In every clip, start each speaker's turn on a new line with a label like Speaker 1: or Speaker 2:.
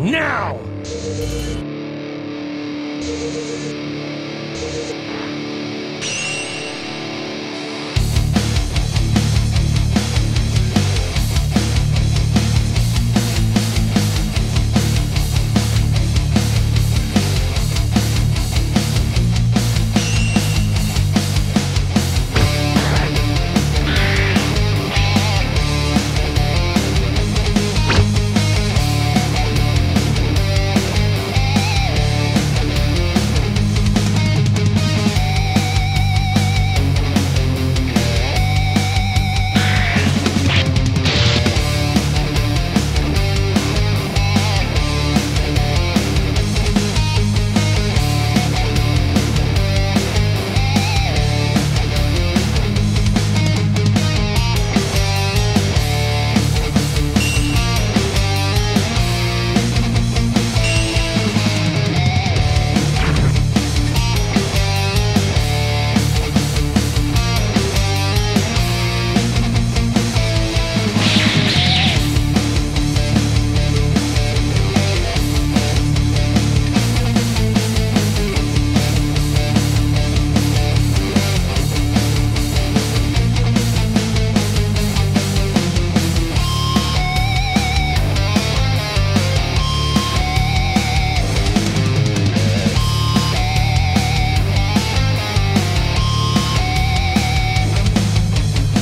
Speaker 1: now!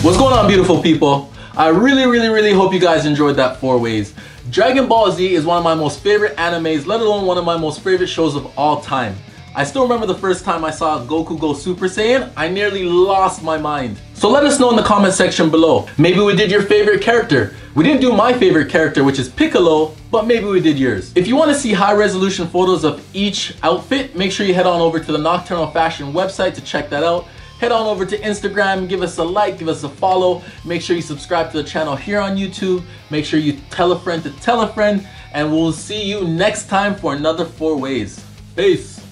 Speaker 2: What's going on, beautiful people? I really, really, really hope you guys enjoyed that four ways. Dragon Ball Z is one of my most favorite animes, let alone one of my most favorite shows of all time. I still remember the first time I saw Goku go Super Saiyan, I nearly lost my mind. So let us know in the comment section below. Maybe we did your favorite character. We didn't do my favorite character, which is Piccolo, but maybe we did yours. If you want to see high resolution photos of each outfit, make sure you head on over to the Nocturnal Fashion website to check that out head on over to Instagram, give us a like, give us a follow. Make sure you subscribe to the channel here on YouTube. Make sure you tell a friend to tell a friend. And we'll see you next time for another four ways. Peace.